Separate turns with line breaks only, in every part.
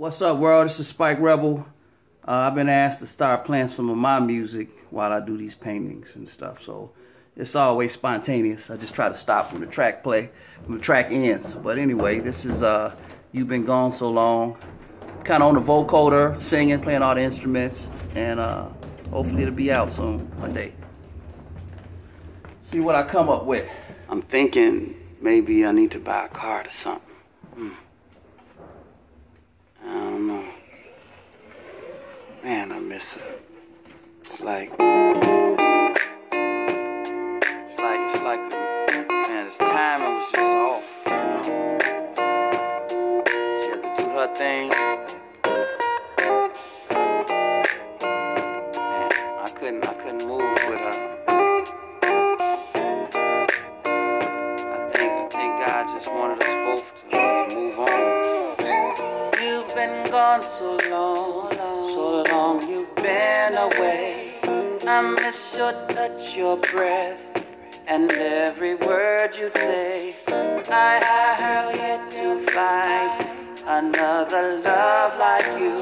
What's up, world? This is Spike Rebel. Uh, I've been asked to start playing some of my music while I do these paintings and stuff, so it's always spontaneous. I just try to stop when the track play, when the track ends. But anyway, this is uh, "You've Been Gone So Long," kind of on the vocoder, singing, playing all the instruments, and uh, hopefully it'll be out soon one day. See what I come up with. I'm thinking maybe I need to buy a card or something. Hmm. Man, I miss her. It's like, it's like, it's like the, man, this timing was just off. She had to do her thing. Man, I couldn't, I couldn't move with her. I think, I think God just wanted us both to, to move on. You've been gone so long you've been away. I miss your touch, your breath, and every word you'd say. I, I have yet to find another love like you.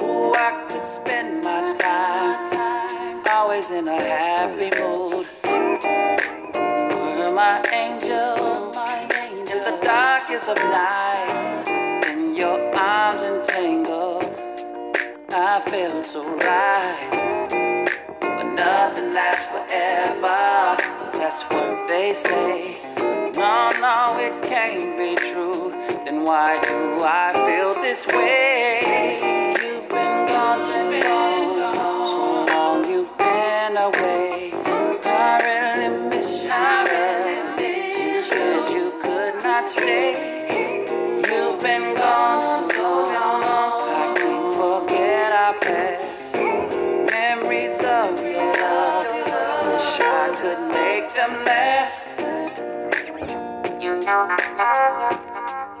Who I could spend my time, always in a happy mood. You were my angel, in the darkest of nights, within your arms entangled. I feel so right. But nothing lasts forever. That's what they say. No, no, it can't be true. Then why do I feel this way? You've been gone so long, so long you've been away. I really miss you. You said you could not stay. Them last.
You know I love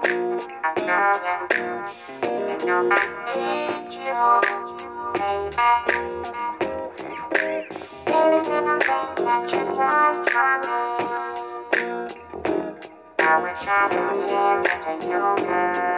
you. I love you. You know I need you, baby. Way that you me. I give it to you, girl.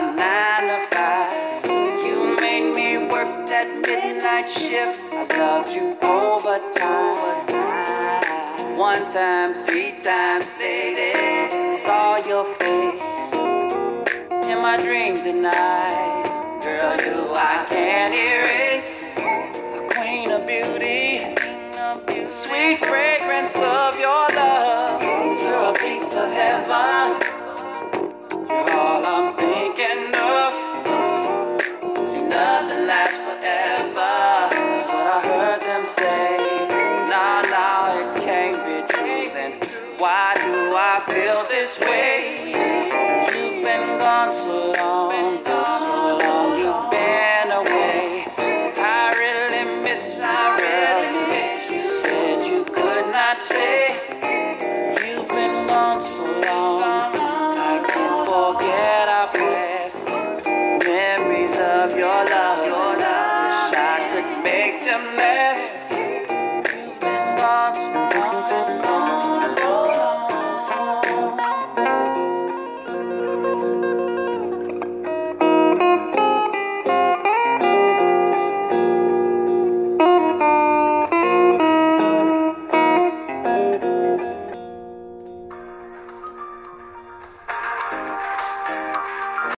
nine to five. You made me work that midnight shift. I loved you overtime. One time, three times, lady, I saw your face in my dreams at night. Girl, you I can't erase. The queen of beauty, sweet fragrance of say. Nah, nah, it can't be true. Then why do I feel this way? You've been gone so long, so long you've been away. I really miss, I really miss. You said you could not stay. You've been gone so long, I can't forget our past. Memories of your love, your love. Wish